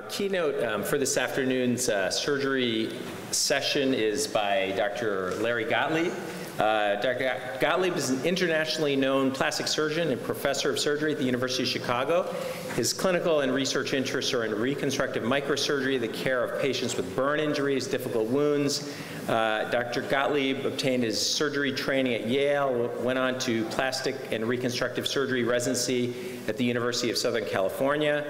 our keynote um, for this afternoon's uh, surgery session is by Dr. Larry Gottlieb. Uh, Dr. Gottlieb is an internationally known plastic surgeon and professor of surgery at the University of Chicago. His clinical and research interests are in reconstructive microsurgery, the care of patients with burn injuries, difficult wounds. Uh, Dr. Gottlieb obtained his surgery training at Yale, went on to plastic and reconstructive surgery residency at the University of Southern California.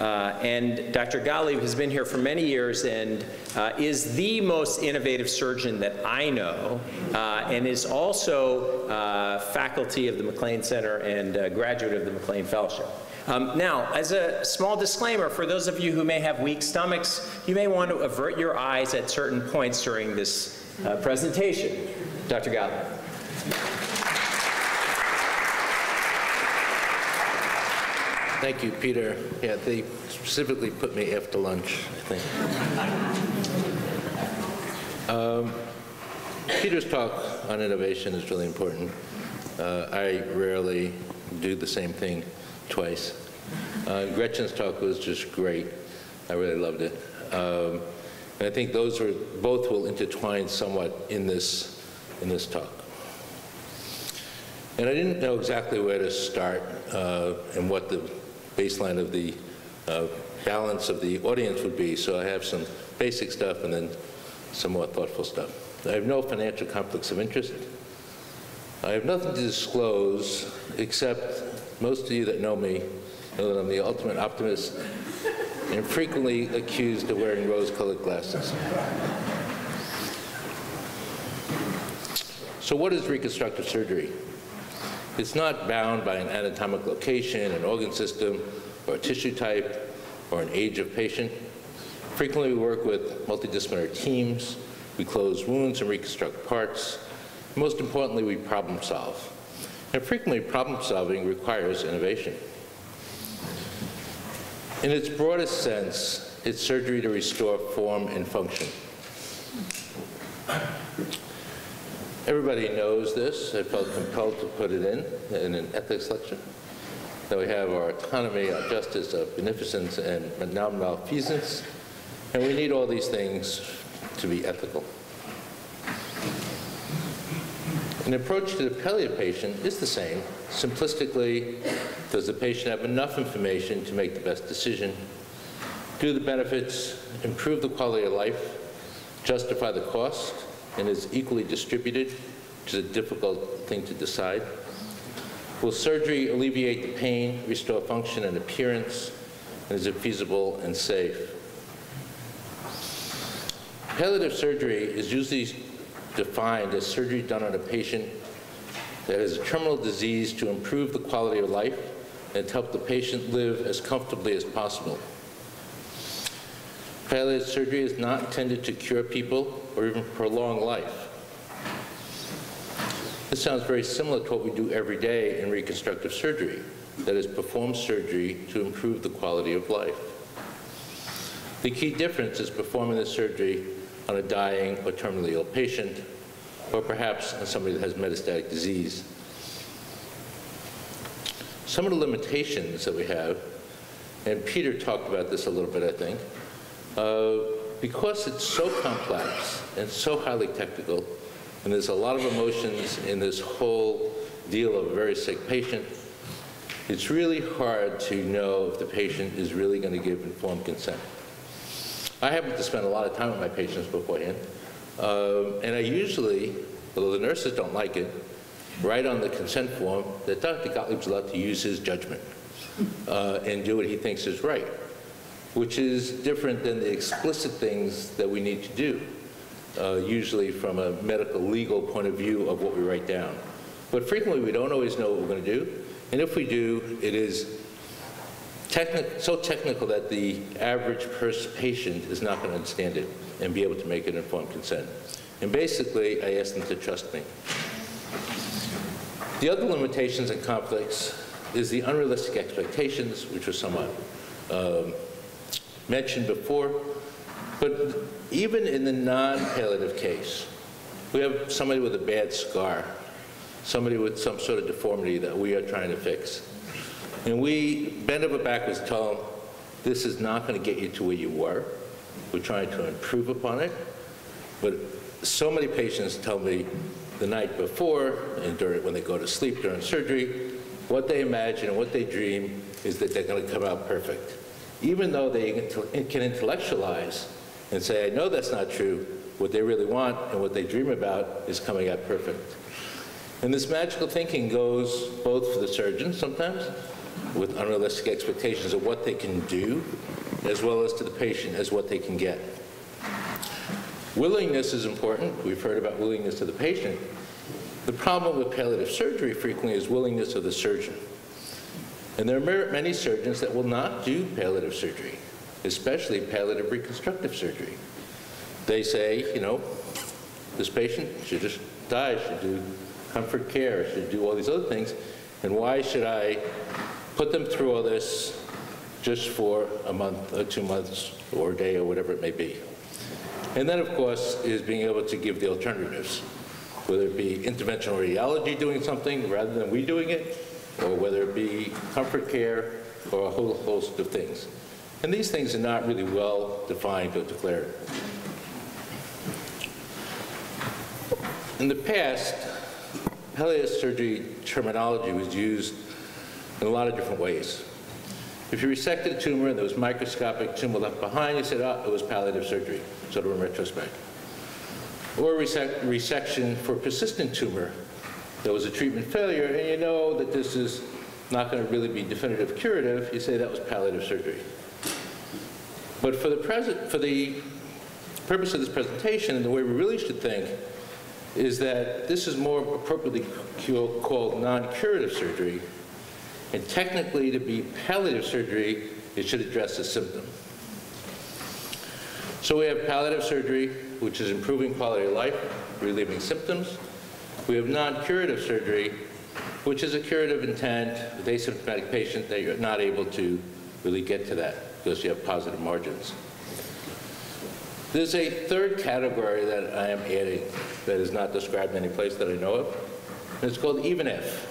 Uh, and Dr. Gottlieb has been here for many years and uh, is the most innovative surgeon that I know, uh, and is also uh, faculty of the MacLean Center and graduate of the MacLean Fellowship. Um, now, as a small disclaimer, for those of you who may have weak stomachs, you may want to avert your eyes at certain points during this uh, presentation. Dr. Gottlieb. Thank you, Peter. Yeah, they specifically put me after lunch, I think. um, Peter's talk on innovation is really important. Uh, I rarely do the same thing twice. Uh, Gretchen's talk was just great. I really loved it. Um, and I think those are, both will intertwine somewhat in this, in this talk. And I didn't know exactly where to start uh, and what the baseline of the uh, balance of the audience would be. So I have some basic stuff and then some more thoughtful stuff. I have no financial conflicts of interest. I have nothing to disclose except most of you that know me know that I'm the ultimate optimist and frequently accused of wearing rose-colored glasses. So what is reconstructive surgery? It's not bound by an anatomic location, an organ system, or a tissue type, or an age of patient. Frequently we work with multidisciplinary teams, we close wounds and reconstruct parts. Most importantly, we problem solve. And frequently problem solving requires innovation. In its broadest sense, it's surgery to restore form and function. Everybody knows this. I felt compelled to put it in, in an ethics lecture. That we have our autonomy, our justice, our beneficence, and malfeasance. And we need all these things to be ethical. An approach to the palliative patient is the same. Simplistically, does the patient have enough information to make the best decision? Do the benefits improve the quality of life? Justify the cost? And is equally distributed, which is a difficult thing to decide? Will surgery alleviate the pain, restore function and appearance, and is it feasible and safe? Palliative surgery is usually defined as surgery done on a patient that has a terminal disease to improve the quality of life and help the patient live as comfortably as possible. Palliative surgery is not intended to cure people or even prolong life. This sounds very similar to what we do every day in reconstructive surgery, that is, perform surgery to improve the quality of life. The key difference is performing the surgery on a dying or terminally ill patient, or perhaps on somebody that has metastatic disease. Some of the limitations that we have, and Peter talked about this a little bit, I think, uh, because it's so complex and so highly technical, and there's a lot of emotions in this whole deal of a very sick patient, it's really hard to know if the patient is really going to give informed consent. I happen to spend a lot of time with my patients beforehand, um, and I usually, although the nurses don't like it, write on the consent form that Dr. Gottlieb's allowed to use his judgment uh, and do what he thinks is right which is different than the explicit things that we need to do, uh, usually from a medical legal point of view of what we write down. But frequently we don't always know what we're going to do, and if we do, it is so technical that the average patient is not going to understand it and be able to make an informed consent. And basically, I ask them to trust me. The other limitations and conflicts is the unrealistic expectations, which are somewhat um, mentioned before. But even in the non-palliative case, we have somebody with a bad scar, somebody with some sort of deformity that we are trying to fix. And we bend over backwards tell them, This is not going to get you to where you were. We're trying to improve upon it. But so many patients tell me the night before and during, when they go to sleep during surgery, what they imagine and what they dream is that they're going to come out perfect. Even though they can intellectualize and say, I know that's not true, what they really want and what they dream about is coming out perfect. And this magical thinking goes both for the surgeon sometimes, with unrealistic expectations of what they can do, as well as to the patient as what they can get. Willingness is important. We've heard about willingness of the patient. The problem with palliative surgery frequently is willingness of the surgeon. And there are many surgeons that will not do palliative surgery, especially palliative reconstructive surgery. They say, you know, this patient should just die, should do comfort care, should do all these other things, and why should I put them through all this just for a month or two months or a day or whatever it may be? And then, of course, is being able to give the alternatives, whether it be interventional radiology doing something rather than we doing it, or whether it be comfort care or a whole host of things. And these things are not really well defined or declared. In the past, palliative surgery terminology was used in a lot of different ways. If you resected a tumor and there was microscopic tumor left behind, you said, oh, it was palliative surgery, sort of in retrospect. Or resec resection for persistent tumor. There was a treatment failure, and you know that this is not going to really be definitive curative, you say that was palliative surgery. But for the, present, for the purpose of this presentation and the way we really should think is that this is more appropriately called non-curative surgery and technically, to be palliative surgery, it should address the symptom. So we have palliative surgery, which is improving quality of life, relieving symptoms. We have non-curative surgery, which is a curative intent with asymptomatic patient that you're not able to really get to that because you have positive margins. There's a third category that I am adding that is not described any place that I know of. And it's called even if.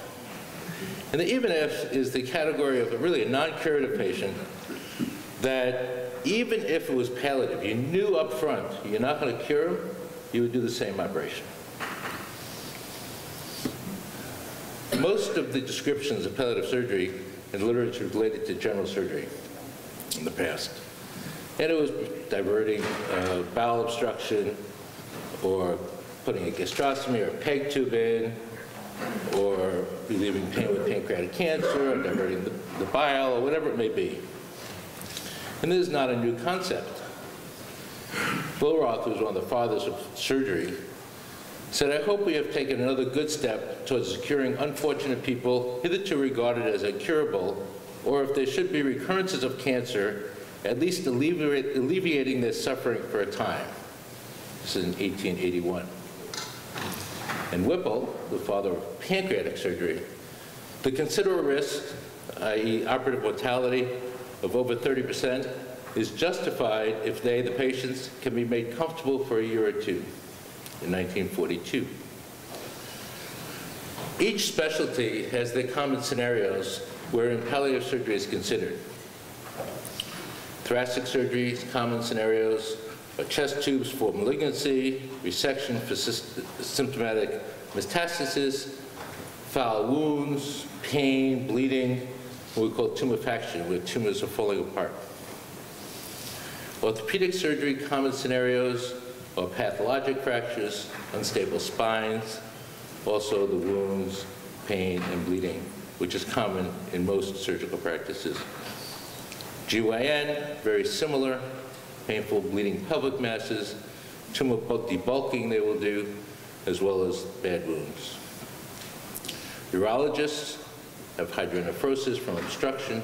And the even if is the category of a, really a non-curative patient that even if it was palliative, you knew up front you're not going to cure him, you would do the same operation. Most of the descriptions of palliative surgery in literature related to general surgery in the past. And it was diverting uh, bowel obstruction or putting a gastrostomy or a PEG tube in or relieving pain with pancreatic cancer, or diverting the, the bile, or whatever it may be. And this is not a new concept. Billroth, who was one of the fathers of surgery, said, I hope we have taken another good step towards securing unfortunate people hitherto regarded as incurable, or if there should be recurrences of cancer, at least alleviate, alleviating their suffering for a time. This is in 1881 and Whipple, the father of pancreatic surgery, the considerable risk, i.e. operative mortality of over 30%, is justified if they, the patients, can be made comfortable for a year or two in 1942. Each specialty has their common scenarios wherein palliative surgery is considered. Thoracic surgery, common scenarios, are chest tubes for malignancy, resection for symptomatic metastasis, foul wounds, pain, bleeding, what we call tumefaction, where tumors are falling apart. Orthopedic surgery, common scenarios are pathologic fractures, unstable spines, also the wounds, pain, and bleeding, which is common in most surgical practices. GYN, very similar, painful bleeding pelvic masses, tumor debulking they will do, as well as bad wounds. Urologists have hydronephrosis from obstruction,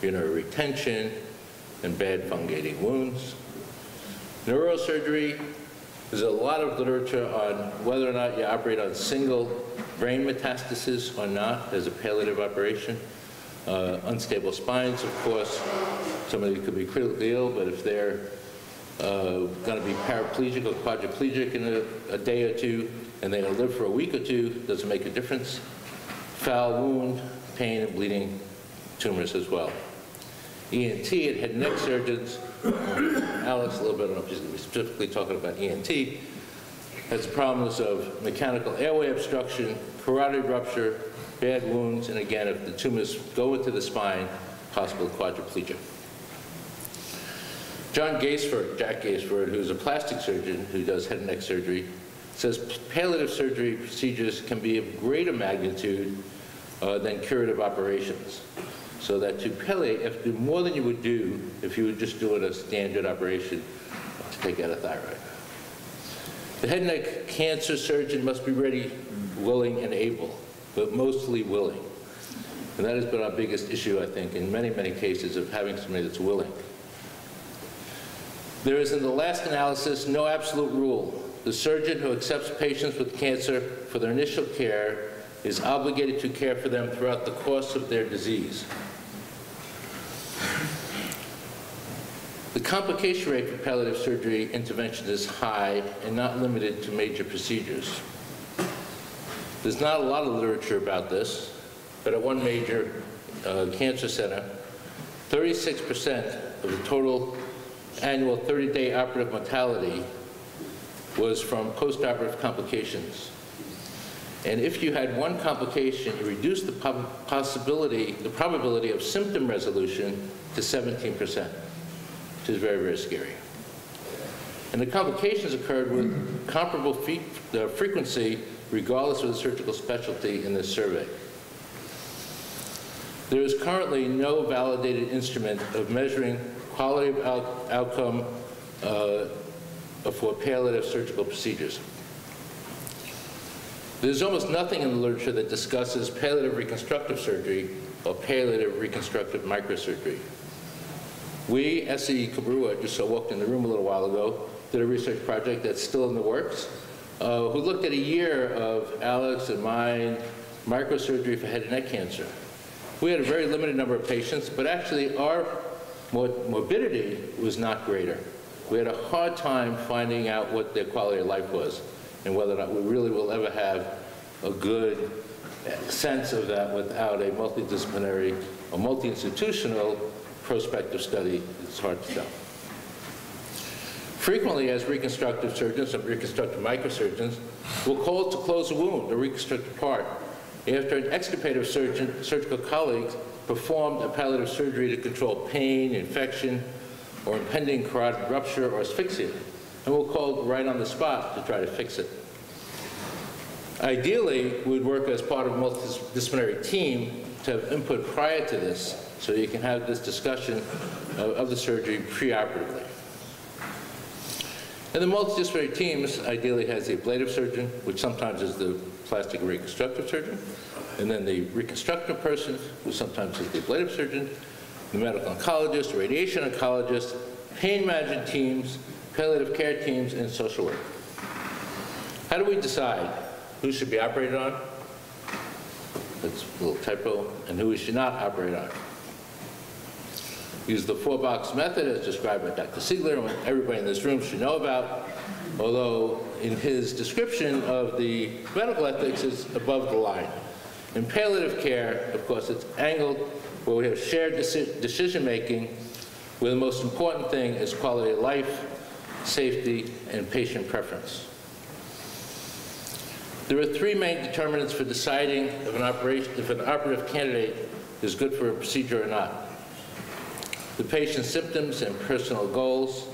urinary retention, and bad fungating wounds. Neurosurgery, there's a lot of literature on whether or not you operate on single brain metastasis or not as a palliative operation. Uh, unstable spines, of course. Somebody could be critically ill, but if they're uh, going to be paraplegic or quadriplegic in a, a day or two, and they're going to live for a week or two, doesn't make a difference. Foul wound, pain and bleeding tumors as well. ENT and head and neck surgeons. Alex, a little bit, I don't know if he's going to be specifically talking about ENT, has problems of mechanical airway obstruction, carotid rupture, bad wounds, and again, if the tumors go into the spine, possible quadriplegia. John Gaisford, Jack Gaisford, who's a plastic surgeon who does head and neck surgery, says palliative surgery procedures can be of greater magnitude uh, than curative operations. So that to have to do more than you would do if you were just doing a standard operation to take out a thyroid. The head and neck cancer surgeon must be ready, willing, and able, but mostly willing. And that has been our biggest issue, I think, in many, many cases of having somebody that's willing. There is, in the last analysis, no absolute rule. The surgeon who accepts patients with cancer for their initial care is obligated to care for them throughout the course of their disease. The complication rate for palliative surgery intervention is high and not limited to major procedures. There's not a lot of literature about this, but at one major uh, cancer center, 36% of the total annual 30-day operative mortality was from postoperative complications. And if you had one complication, you reduced the possibility, the probability of symptom resolution to 17%, which is very, very scary. And the complications occurred with comparable frequency regardless of the surgical specialty in this survey. There is currently no validated instrument of measuring quality of out outcome uh, for palliative surgical procedures. There's almost nothing in the literature that discusses palliative reconstructive surgery or palliative reconstructive microsurgery. We, SE Kabrua, just so walked in the room a little while ago, did a research project that's still in the works, uh, who looked at a year of Alex and mine microsurgery for head and neck cancer. We had a very limited number of patients, but actually our morbidity was not greater. We had a hard time finding out what their quality of life was and whether or not we really will ever have a good sense of that without a multidisciplinary or multi-institutional prospective study. It's hard to tell. Frequently, as reconstructive surgeons and reconstructive microsurgeons, we're called to close a wound or reconstruct part after an extirpative surgeon, surgical colleague performed a palliative surgery to control pain, infection, or impending carotid rupture or asphyxia, and we're called right on the spot to try to fix it. Ideally, we'd work as part of a multidisciplinary team to have input prior to this, so you can have this discussion of, of the surgery preoperatively. And the multidisciplinary teams ideally has the ablative surgeon, which sometimes is the plastic reconstructive surgeon, and then the reconstructive person, who sometimes is the ablative surgeon, the medical oncologist, radiation oncologist, pain management teams, palliative care teams, and social work. How do we decide who should be operated on? That's a little typo, and who we should not operate on. Use the four-box method as described by Dr. Siegler, and everybody in this room should know about, although in his description of the medical ethics is above the line. In palliative care, of course, it's angled where we have shared deci decision-making, where the most important thing is quality of life, safety, and patient preference. There are three main determinants for deciding if an, if an operative candidate is good for a procedure or not. The patient's symptoms and personal goals,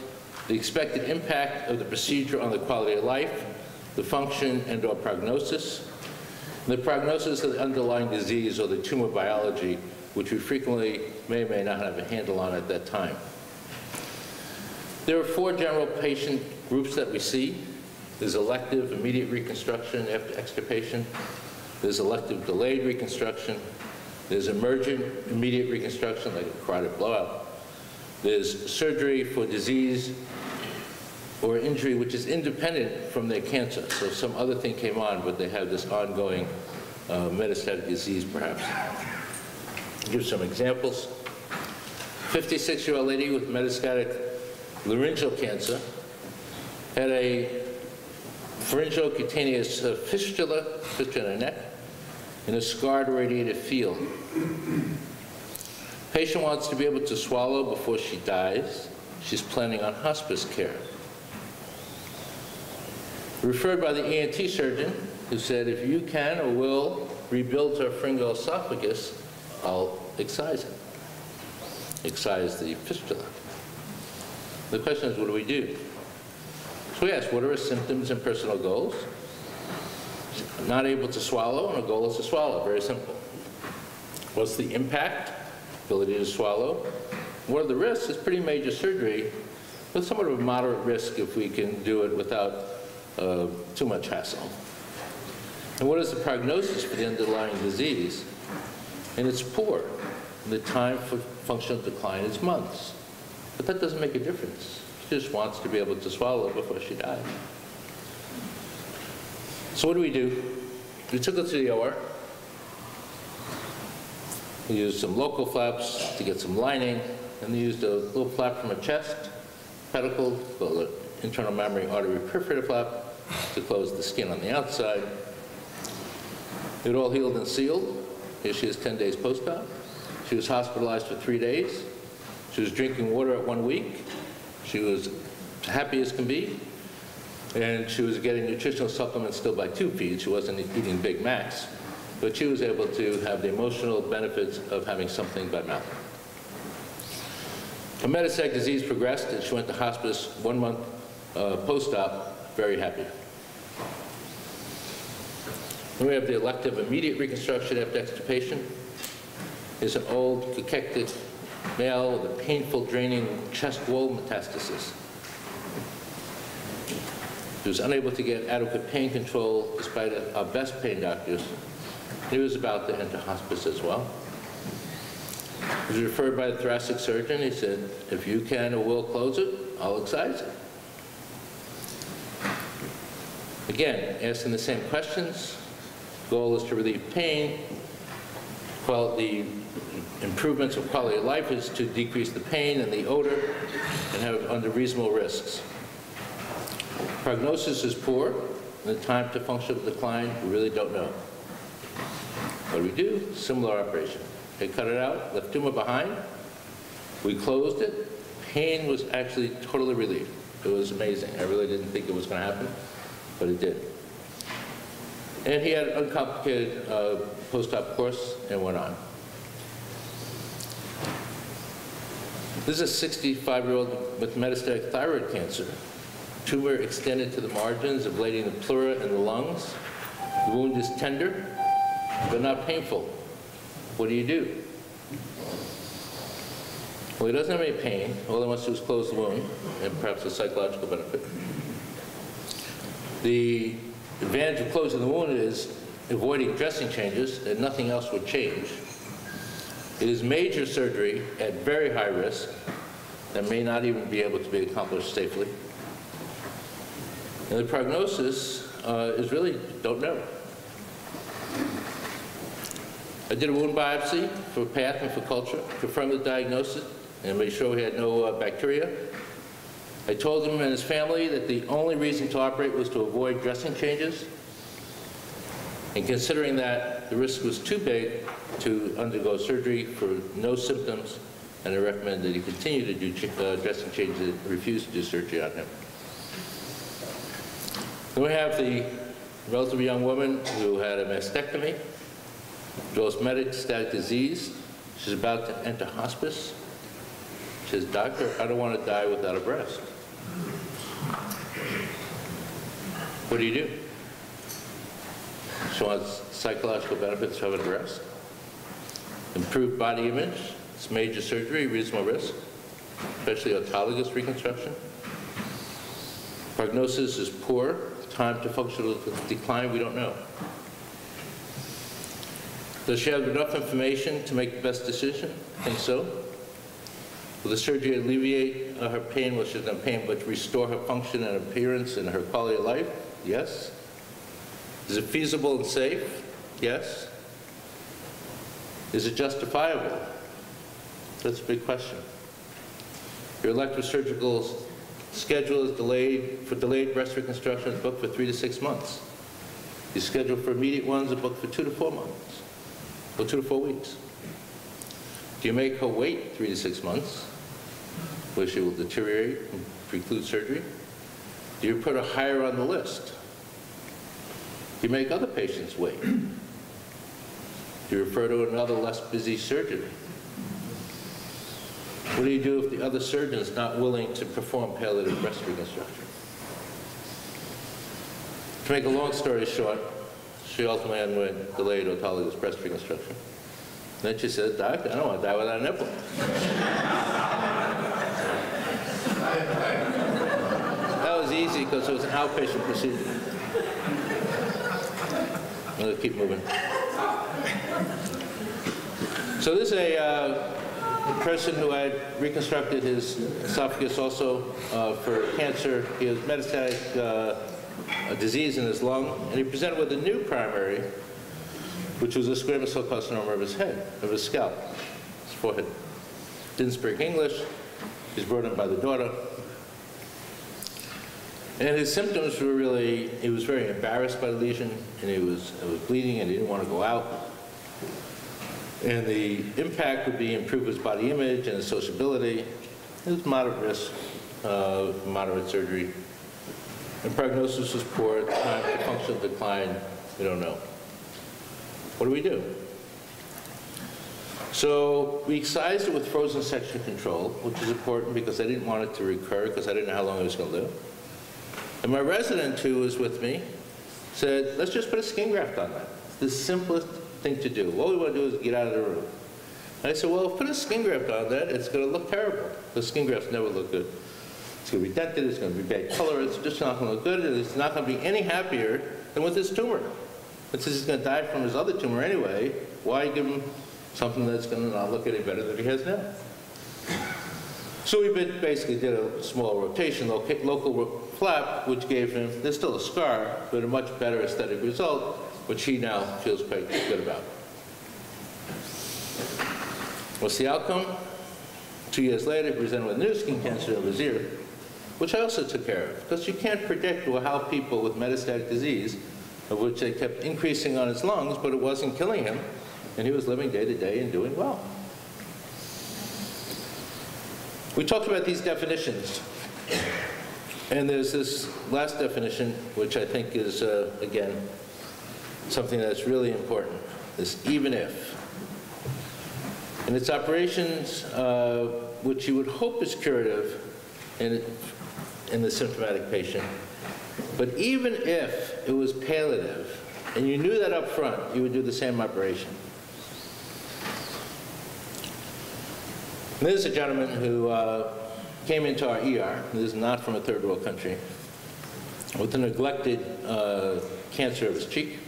the expected impact of the procedure on the quality of life, the function and or prognosis, the prognosis of the underlying disease or the tumor biology, which we frequently may or may not have a handle on at that time. There are four general patient groups that we see. There's elective immediate reconstruction after extirpation. There's elective delayed reconstruction. There's emergent immediate reconstruction, like a carotid blowout. There's surgery for disease or injury which is independent from their cancer. So some other thing came on, but they have this ongoing uh, metastatic disease, perhaps. I'll give some examples. 56-year-old lady with metastatic laryngeal cancer had a pharyngocutaneous uh, fistula, fistula in the neck, in a scarred radiated field. Patient wants to be able to swallow before she dies. She's planning on hospice care. Referred by the ENT surgeon, who said, if you can or will rebuild her pharyngoesophagus, I'll excise it. Excise the fistula. The question is, what do we do? So we ask, what are her symptoms and personal goals? Not able to swallow, and a goal is to swallow, very simple. What's the impact? Ability to swallow. One of the risks? is pretty major surgery with somewhat of a moderate risk if we can do it without uh, too much hassle. And what is the prognosis for the underlying disease? And it's poor. The time for functional decline is months. But that doesn't make a difference. She just wants to be able to swallow before she dies. So what do we do? We took her to the OR. We used some local flaps to get some lining, and we used a little flap from a chest, pedicle, called an internal mammary artery perforator flap, to close the skin on the outside. It all healed and sealed. Here she is 10 days post-op. She was hospitalized for three days. She was drinking water at one week. She was happy as can be. And she was getting nutritional supplements still by tube feed. She wasn't eating Big Macs. But she was able to have the emotional benefits of having something by mouth. Her metastatic disease progressed, and she went to hospice one month uh, post-op, very happy. Then we have the elective immediate reconstruction after extirpation. Is an old, cachectic male with a painful draining chest wall metastasis. He was unable to get adequate pain control despite our best pain doctors. He was about to enter hospice as well. He was referred by the thoracic surgeon. He said, if you can or will close it, I'll excise it. Again, asking the same questions. Goal is to relieve pain. Well, the improvements of quality of life is to decrease the pain and the odor and have under reasonable risks. Prognosis is poor, and the time to functional decline, we really don't know. What do we do? Similar operation. They cut it out, left tumor behind. We closed it. Pain was actually totally relieved. It was amazing. I really didn't think it was going to happen, but it did. And he had an uncomplicated uh, post-op course and went on. This is a 65-year-old with metastatic thyroid cancer. Tumor extended to the margins, ablating the pleura and the lungs. The wound is tender, but not painful. What do you do? Well, he doesn't have any pain. All he wants to do is close the wound, and perhaps a psychological benefit. The advantage of closing the wound is avoiding dressing changes, and nothing else would change. It is major surgery at very high risk that may not even be able to be accomplished safely. And the prognosis uh, is really, don't know. I did a wound biopsy for path and for culture, confirmed the diagnosis, and made sure we had no uh, bacteria. I told him and his family that the only reason to operate was to avoid dressing changes. And considering that the risk was too big to undergo surgery for no symptoms, and I recommend that he continue to do uh, dressing changes and refuse to do surgery on him. Then we have the relatively young woman who had a mastectomy, develops metastatic disease. She's about to enter hospice. She says, doctor, I don't want to die without a breast. What do you do? She wants psychological benefits of a breast. Improved body image. It's major surgery, reasonable risk, especially autologous reconstruction. Prognosis is poor. Time to functional decline, we don't know. Does she have enough information to make the best decision? I think so. Will the surgery alleviate uh, her pain? Well, she's not pain, but restore her function and appearance and her quality of life? Yes. Is it feasible and safe? Yes. Is it justifiable? That's a big question. Your elective surgical schedule is delayed for delayed breast reconstruction is booked for three to six months. Your schedule for immediate ones are booked for two to four months, or two to four weeks. Do you make her wait three to six months, where she will deteriorate and preclude surgery? Do you put her higher on the list? Do you make other patients wait? Do you refer to another less busy surgeon? What do you do if the other surgeon is not willing to perform palliative breast reconstruction? To make a long story short, she ultimately underwent delayed autologous breast reconstruction. Then she said, Doc, I don't want to die without a nipple. that was easy because it was an outpatient procedure. Let's keep moving. So this is a uh, person who had reconstructed his esophagus also uh, for cancer. He has metastatic uh, disease in his lung, and he presented with a new primary, which was a squamous cell carcinoma of his head, of his scalp, his forehead. Didn't speak English. He's brought in by the daughter. And his symptoms were really, he was very embarrassed by the lesion, and he was, it was bleeding, and he didn't want to go out. And the impact would be improve his body image and his sociability. It was moderate risk of moderate surgery. And prognosis is poor, time to functional decline, we don't know. What do we do? So we excised it with frozen section control, which is important because I didn't want it to recur because I didn't know how long it was going to live. And my resident who was with me said, let's just put a skin graft on that. It's the simplest thing to do. All we want to do is get out of the room. And I said, well, put a skin graft on that, it's going to look terrible. The skin grafts never look good. It's going to be dented, it's going to be bad color, it's just not going to look good, and it's not going to be any happier than with this tumor. And since he's going to die from his other tumor anyway, why give him something that's going to not look any better than he has now? So we basically did a small rotation, local flap, which gave him, there's still a scar, but a much better aesthetic result, which he now feels quite good about. What's the outcome? Two years later, he presented with new skin cancer of his ear, which I also took care of, because you can't predict how people with metastatic disease, of which they kept increasing on his lungs, but it wasn't killing him, and he was living day to day and doing well. We talked about these definitions. And there's this last definition, which I think is, uh, again, something that's really important, this even if. And its operations, uh, which you would hope is curative in, in the symptomatic patient, but even if it was palliative, and you knew that up front, you would do the same operation. And this is a gentleman who uh, came into our ER, this is not from a third world country, with a neglected uh, cancer of his cheek.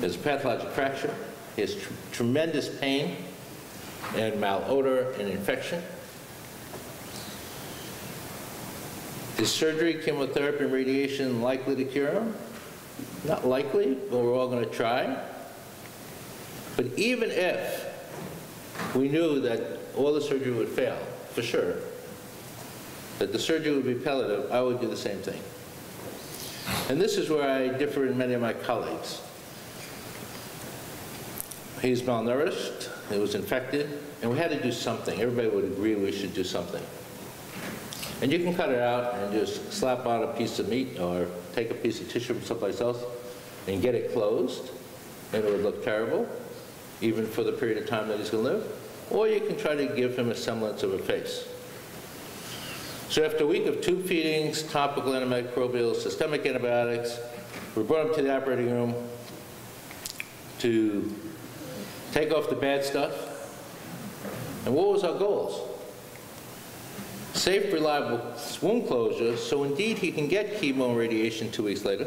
There's a pathologic fracture. He has tr tremendous pain and malodor and infection. Is surgery, chemotherapy, and radiation likely to cure him? Not likely, but we're all going to try. But even if we knew that all the surgery would fail, for sure, that the surgery would be palliative, I would do the same thing. And this is where I differ in many of my colleagues. He's malnourished, he was infected, and we had to do something. Everybody would agree we should do something. And you can cut it out and just slap on a piece of meat or take a piece of tissue from someplace else and get it closed, and it would look terrible, even for the period of time that he's going to live. Or you can try to give him a semblance of a face. So after a week of tube feedings, topical antimicrobials, systemic antibiotics, we brought him to the operating room to take off the bad stuff. And what was our goals? Safe, reliable wound closure, so indeed he can get chemo and radiation two weeks later,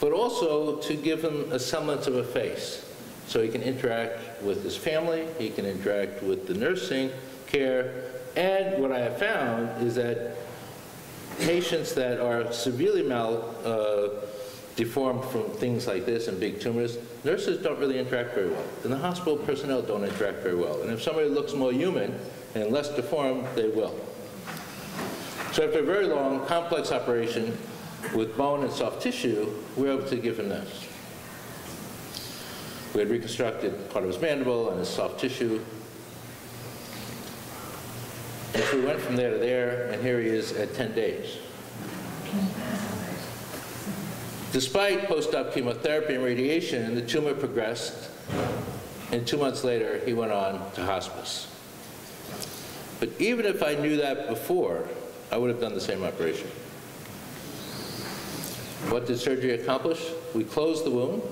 but also to give him a semblance of a face. So he can interact with his family, he can interact with the nursing care, and what I have found is that patients that are severely mal uh, deformed from things like this and big tumors, nurses don't really interact very well. And the hospital personnel don't interact very well. And if somebody looks more human and less deformed, they will. So after a very long, complex operation with bone and soft tissue, we were able to give him this. We had reconstructed part of his mandible and his soft tissue. And so we went from there to there, and here he is at 10 days. Despite post-op chemotherapy and radiation, the tumor progressed, and two months later, he went on to hospice. But even if I knew that before, I would have done the same operation. What did surgery accomplish? We closed the wound,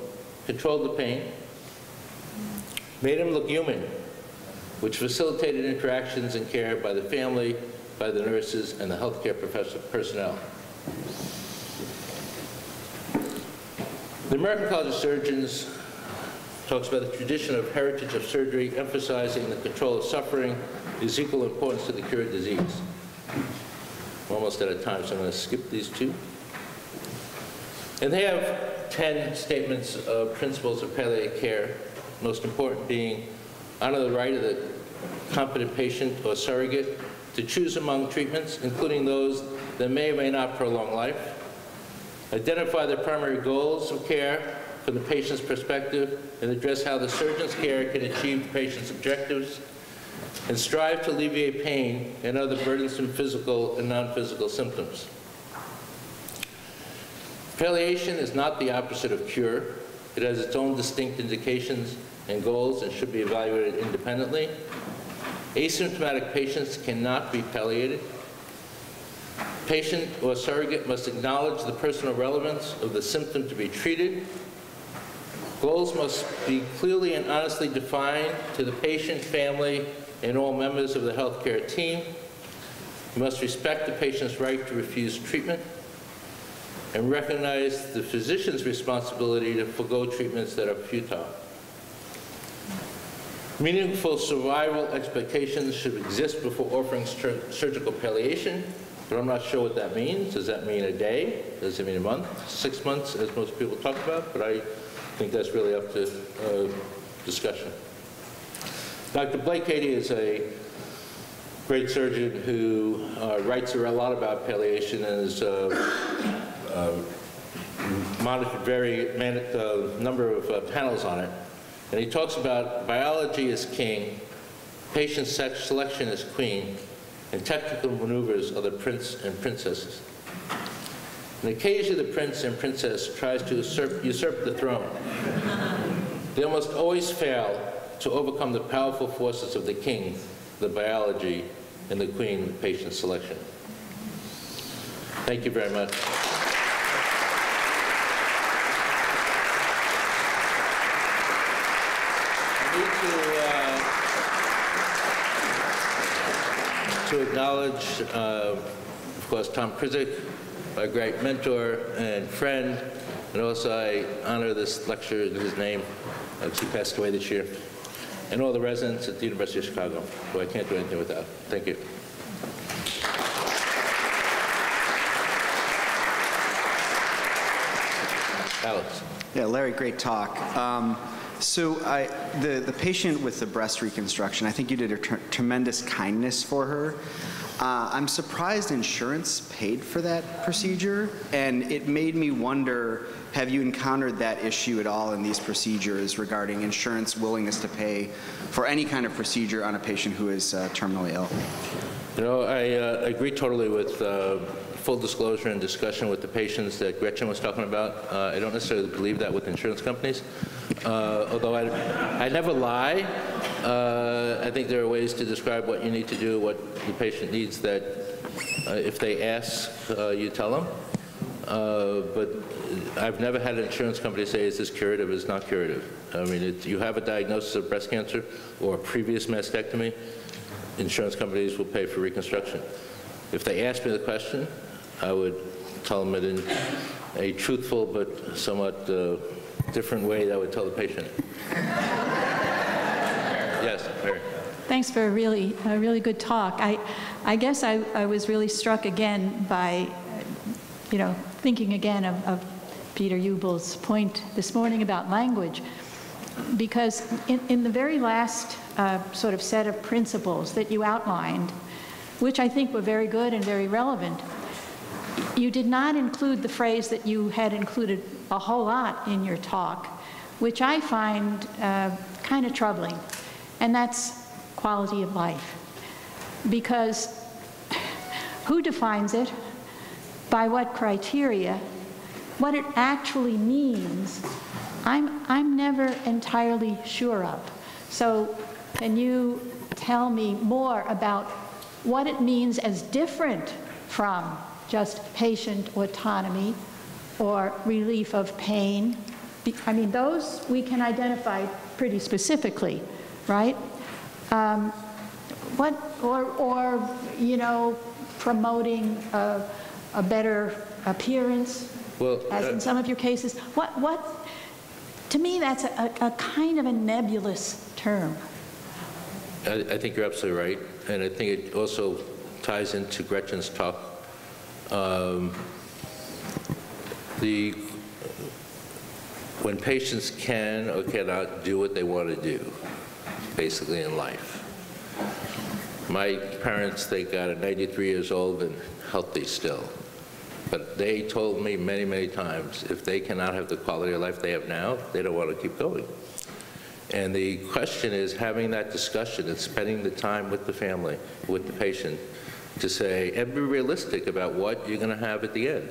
controlled the pain, made him look human, which facilitated interactions and care by the family, by the nurses, and the healthcare personnel. The American College of Surgeons talks about the tradition of heritage of surgery, emphasizing the control of suffering is equal importance to the cure of disease. I'm almost out of time, so I'm going to skip these two. And they have 10 statements of principles of palliative care, most important being honor the right of the competent patient or surrogate to choose among treatments, including those that may or may not prolong life. Identify the primary goals of care from the patient's perspective and address how the surgeon's care can achieve the patient's objectives. And strive to alleviate pain and other burdensome physical and non-physical symptoms. Palliation is not the opposite of cure. It has its own distinct indications and goals and should be evaluated independently. Asymptomatic patients cannot be palliated. Patient or surrogate must acknowledge the personal relevance of the symptom to be treated. Goals must be clearly and honestly defined to the patient, family, and all members of the healthcare team. You must respect the patient's right to refuse treatment and recognize the physician's responsibility to forego treatments that are futile. Meaningful survival expectations should exist before offering surgical palliation, but I'm not sure what that means. Does that mean a day? Does it mean a month? Six months, as most people talk about? But I think that's really up to uh, discussion. Dr. Blake Cady is a great surgeon who uh, writes a lot about palliation and has uh, uh, monitored very man, uh, number of uh, panels on it. And he talks about biology is king, patient selection is queen, and technical maneuvers are the prince and princesses. And occasionally the prince and princess tries to usurp, usurp the throne. They almost always fail to overcome the powerful forces of the king, the biology, and the queen, the patient selection. Thank you very much. I need to acknowledge, uh, of course, Tom Krizek, a great mentor and friend, and also I honor this lecturer in his name, as he passed away this year, and all the residents at the University of Chicago, who I can't do anything without. Thank you. Alex. Yeah, Larry, great talk. Um, so I, the, the patient with the breast reconstruction, I think you did a tremendous kindness for her. Uh, I'm surprised insurance paid for that procedure, and it made me wonder, have you encountered that issue at all in these procedures regarding insurance willingness to pay for any kind of procedure on a patient who is uh, terminally ill? You know, I uh, agree totally with uh, full disclosure and discussion with the patients that Gretchen was talking about. Uh, I don't necessarily believe that with insurance companies. Uh, although I, I never lie, uh, I think there are ways to describe what you need to do, what the patient needs that uh, if they ask, uh, you tell them. Uh, but I've never had an insurance company say, is this curative, is not curative. I mean, it, you have a diagnosis of breast cancer or a previous mastectomy, insurance companies will pay for reconstruction. If they ask me the question, I would tell them it in a truthful but somewhat uh, different way that would tell the patient. yes, Mary. Thanks for a really, a really good talk. I, I guess I, I was really struck again by, you know, thinking again of, of Peter Ubel's point this morning about language, because in, in the very last uh, sort of set of principles that you outlined, which I think were very good and very relevant, you did not include the phrase that you had included a whole lot in your talk, which I find uh, kind of troubling, and that's quality of life. Because who defines it? By what criteria? What it actually means, I'm, I'm never entirely sure of. So can you tell me more about what it means as different from just patient autonomy or relief of pain. I mean, those we can identify pretty specifically, right? Um, What, or, or, you know, promoting a, a better appearance, Well, as in uh, some of your cases. What, what, to me, that's a, a kind of a nebulous term. I, I think you're absolutely right, and I think it also ties into Gretchen's talk. Um, The, when patients can or cannot do what they want to do, basically in life. My parents, they got at 93 years old and healthy still. But they told me many, many times, if they cannot have the quality of life they have now, they don't want to keep going. And the question is having that discussion and spending the time with the family, with the patient, to say, and be realistic about what you're going to have at the end.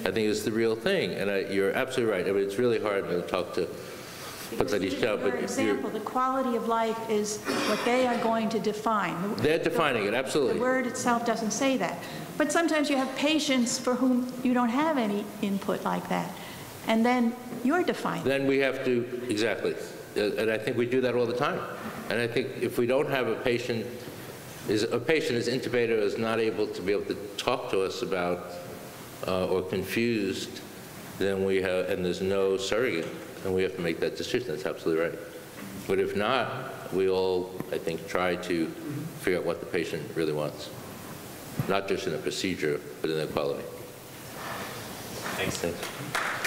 I think it's the real thing, and I, you're absolutely right. I mean, it's really hard to talk to For but you're, example, the quality of life is what they are going to define. They're defining it, absolutely. The word itself doesn't say that. But sometimes you have patients for whom you don't have any input like that. And then you're defining. Then we have to, exactly, Uh, and I think we do that all the time. And I think if we don't have a patient, is, a patient is intubated or is not able to be able to talk to us about, uh, or confused, then we have, and there's no surrogate, and we have to make that decision, that's absolutely right. But if not, we all, I think, try to figure out what the patient really wants, not just in a procedure, but in the quality. Thanks. Thanks.